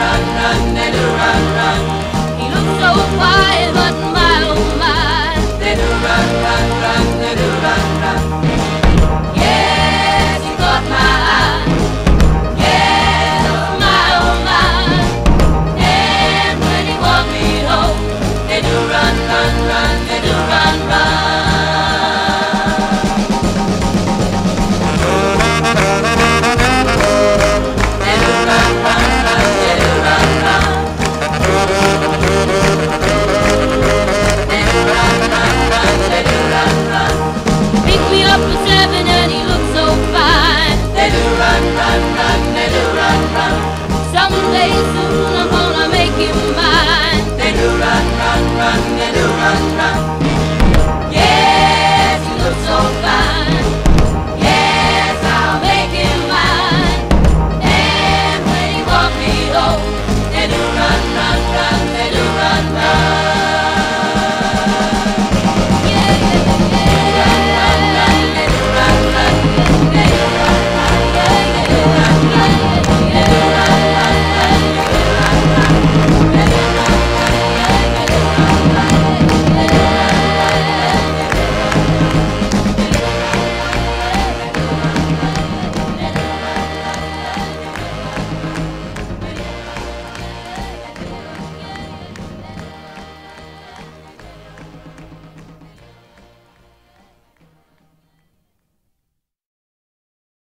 run, run, run, run. He looks so fine.